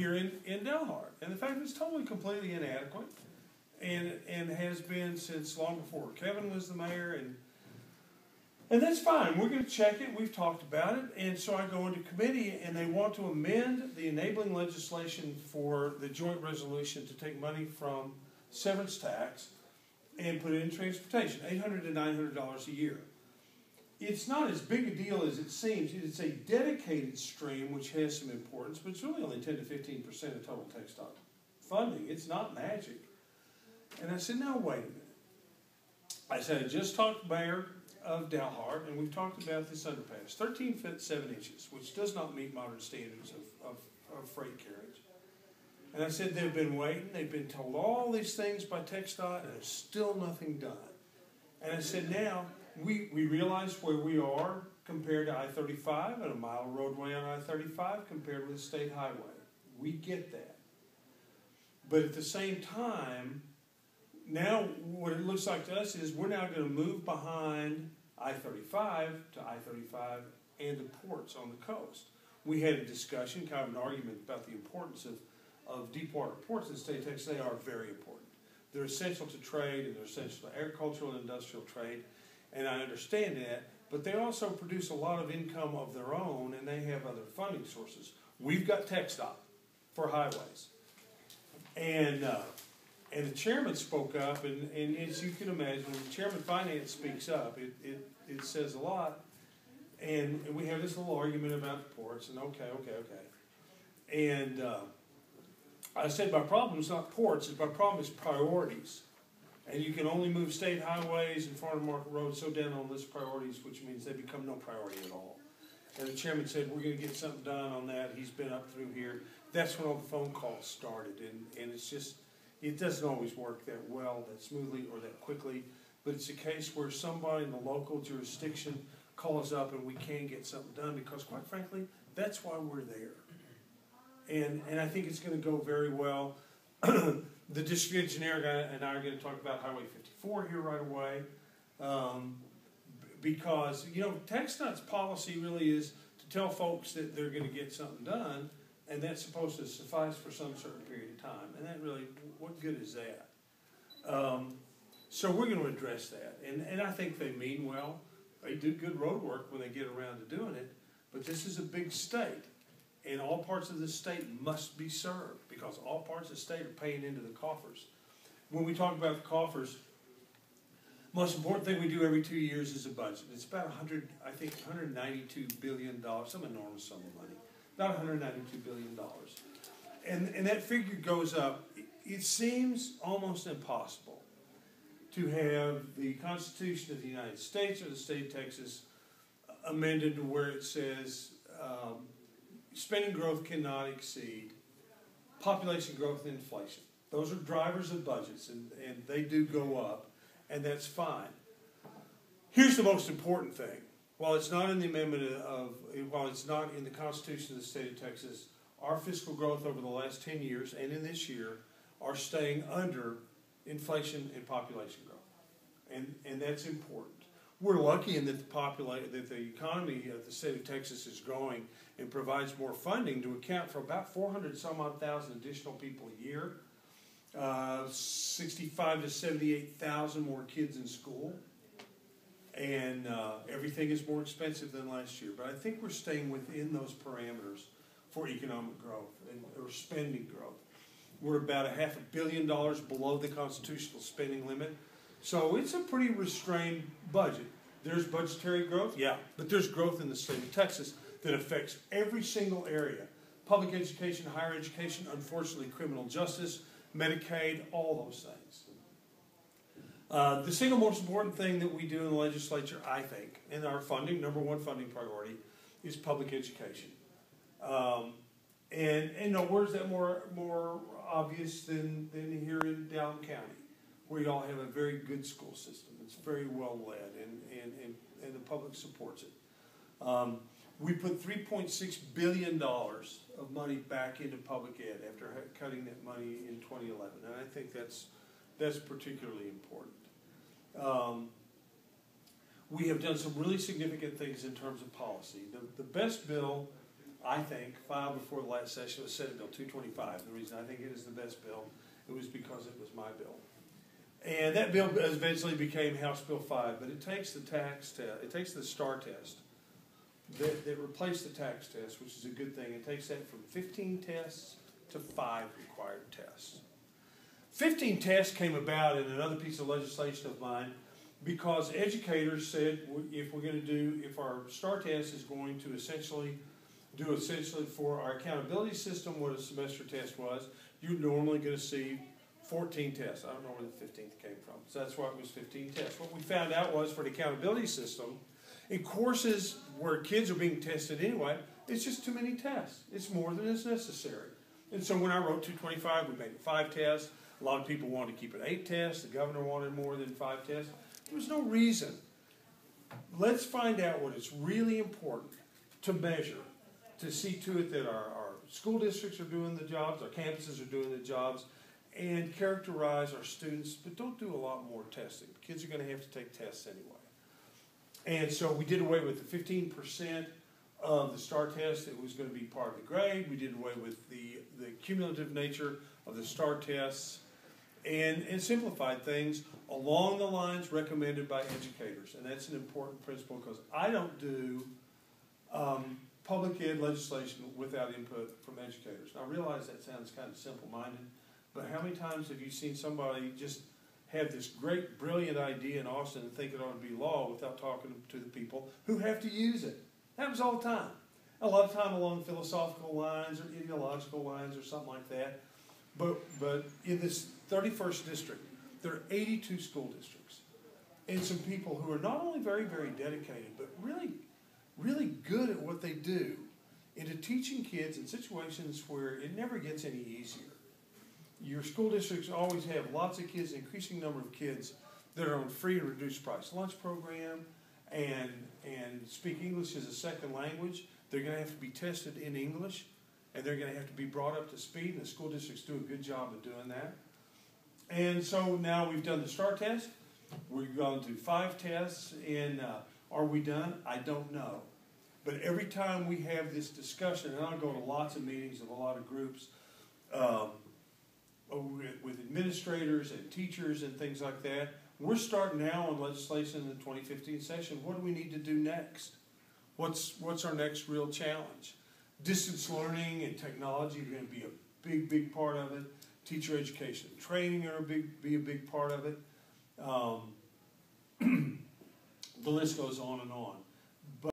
here in, in Dalhart. And the fact it's totally completely inadequate and, and has been since long before Kevin was the mayor and and that's fine. We're going to check it. We've talked about it. And so I go into committee and they want to amend the enabling legislation for the joint resolution to take money from severance tax and put it in transportation, 800 to $900 a year. It's not as big a deal as it seems. It's a dedicated stream which has some importance, but it's really only 10 to 15% of total TxDOT funding. It's not magic. And I said, no, wait a minute. I said, I just talked to Mayor of Dalhart, and we've talked about this underpass, 13 feet 7 inches, which does not meet modern standards of, of, of freight carriage. And I said they've been waiting, they've been told all these things by TxDOT, and there's still nothing done. And I said, now, we, we realize where we are compared to I 35 and a mile roadway on I 35 compared with a state highway. We get that. But at the same time, now what it looks like to us is we're now going to move behind I-35 to I-35 and the ports on the coast. We had a discussion, kind of an argument about the importance of, of deep water ports in the state of Texas. They are very important. They're essential to trade and they're essential to agricultural and industrial trade, and I understand that, but they also produce a lot of income of their own and they have other funding sources. We've got TxDOT for highways. And uh, and the chairman spoke up, and, and as you can imagine, when the chairman finance speaks up, it, it, it says a lot. And, we have this little argument about the ports, and okay, okay, okay. And uh, I said my problem is not ports, it's my problem is priorities. And you can only move state highways and farm market roads so down on list priorities, which means they become no priority at all. And the chairman said, we're going to get something done on that. He's been up through here. That's when all the phone calls started. And, and it's just, it doesn't always work that well, that smoothly, or that quickly, but it's a case where somebody in the local jurisdiction calls up and we can get something done because, quite frankly, that's why we're there. And, and I think it's going to go very well. the district engineer and I are going to talk about Highway 54 here right away. Um, because, you know, TxDOT's policy really is to tell folks that they're going to get something done and that's supposed to suffice for some certain period of time. And that really, what good is that? Um, so we're going to address that, and and I think they mean well. They do good road work when they get around to doing it, but this is a big state, and all parts of the state must be served because all parts of the state are paying into the coffers. When we talk about the coffers, most important thing we do every two years is a budget. It's about 100, I think, 192 billion dollars, some enormous sum of money about 192 billion dollars, and and that figure goes up. It seems almost impossible to have the Constitution of the United States or the state of Texas amended to where it says um, spending growth cannot exceed population growth and inflation. Those are drivers of budgets, and, and they do go up, and that's fine. Here's the most important thing while it's not in the amendment of, while it's not in the Constitution of the state of Texas, our fiscal growth over the last 10 years and in this year are staying under inflation and population growth. And, and that's important. We're lucky in that the, popula- that the economy of the state of Texas is growing and provides more funding to account for about 400 some odd thousand additional people a year, uh, 65 to 78,000 more kids in school and uh, everything is more expensive than last year. But I think we're staying within those parameters for economic growth and, or spending growth. We're about a half a billion dollars below the constitutional spending limit. So it's a pretty restrained budget. There's budgetary growth, yeah, but there's growth in the state of Texas that affects every single area public education, higher education, unfortunately, criminal justice, Medicaid, all those things. Uh, the single most important thing that we do in the legislature, I think, in our funding, number one funding priority, is public education. Um, and, and you know, where's that more more obvious than, than here in Dallam County, you all have a very good school system. It's very well led, and, and, and, and the public supports it. Um, we put $3.6 billion of money back into public ed after cutting that money in 2011, and I think that's, that's particularly important. Um, we have done some really significant things in terms of policy. The, the best bill I think, filed before the last session was Senate Bill two twenty-five. The reason I think it is the best bill, it was because it was my bill. And that bill eventually became House Bill five, but it takes the TAKS test, it takes the STAAR test that, that replaced the TAKS test, which is a good thing. It takes that from fifteen tests to five required tests. Fifteen tests came about in another piece of legislation of mine because educators said if we're going to do, if our STAAR test is going to essentially do essentially for our accountability system what a semester test was, you're normally going to see 14 tests. I don't know where the 15th came from. So that's why it was 15 tests. What we found out was for the accountability system, in courses where kids are being tested anyway, it's just too many tests. It's more than is necessary. And so when I wrote 225, we made it five tests. A lot of people wanted to keep it eight tests. The governor wanted more than five tests. There was no reason. Let's find out what is really important to measure, to see to it that our, our school districts are doing the jobs, our campuses are doing the jobs, and characterize our students, but don't do a lot more testing. Kids are going to have to take tests anyway. And so we did away with the 15% of the STAAR test that was going to be part of the grade. We did away with the, the cumulative nature of the STAAR tests and, and simplified things along the lines recommended by educators. And that's an important principle because I don't do um, public ed legislation without input from educators. Now, I realize that sounds kind of simple minded, but how many times have you seen somebody just have this great, brilliant idea in Austin and think it ought to be law without talking to the people who have to use it? Happens all the time. A lot of time along philosophical lines or ideological lines or something like that. But, but in this 31st district, there are 82 school districts and some people who are not only very, very dedicated, but really, really good at what they do into teaching kids in situations where it never gets any easier. Your school districts always have lots of kids, increasing number of kids that are on free and reduced price lunch program and, and speak English as a second language. They're going to have to be tested in English and they're going to have to be brought up to speed, and the school districts do a good job of doing that. And so now we've done the STAAR test. We've gone through five tests, and uh, are we done? I don't know. But every time we have this discussion, and I go to lots of meetings of a lot of groups um, with, administrators and teachers and things like that, we're starting now on legislation in the 2015 session. What do we need to do next? What's, what's our next real challenge? Distance learning and technology are going to be a big, big part of it. Teacher education training are a big, be a big part of it. Um, the list goes on and on.